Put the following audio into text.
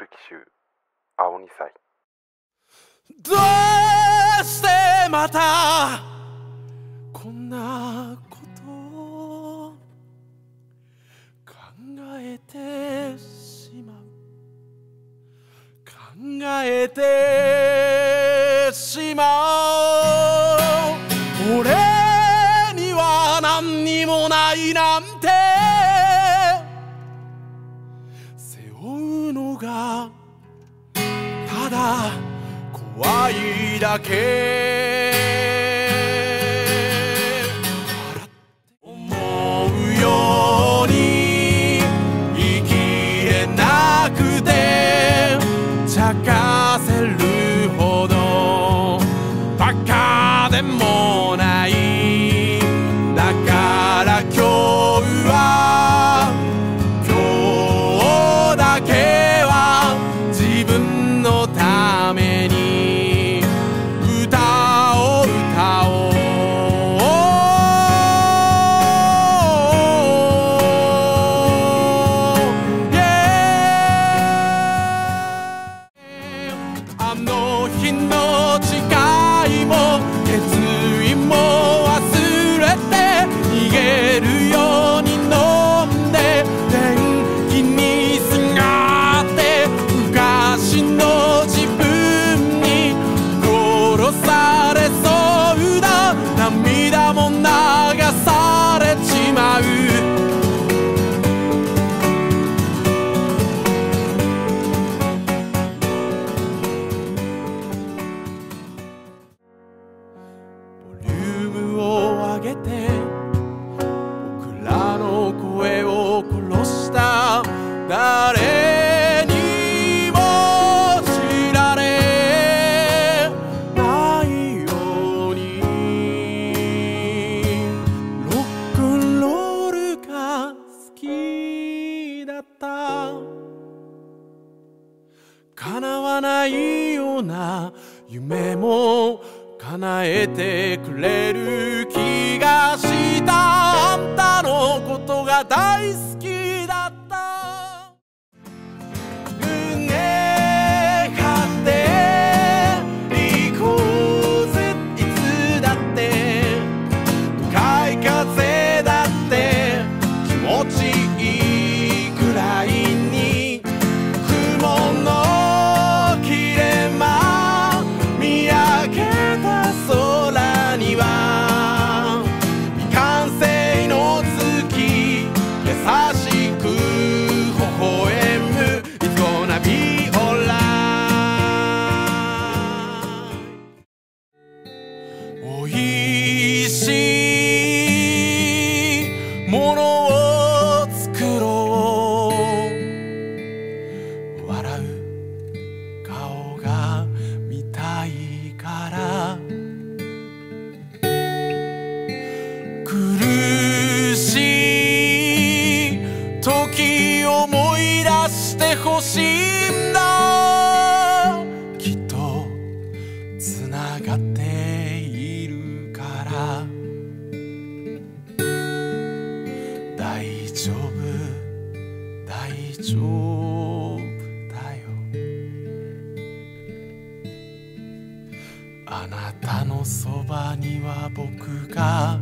古き衆青二歳。どうしてまたこんなことを考えてしまう。考えてしまう。俺には何にもないなんて。がただ怖いだけ。思うように生きれなくて。茶化せるげて僕らの声を殺した。誰にも知られないように。ロックンロールが好きだった。叶わないような夢も叶えてくれる気がした。あんたのことが大好き。から。苦しい時思い出してほしいんだ。きっとつながっているから。大丈夫大丈夫。なたのそばには僕が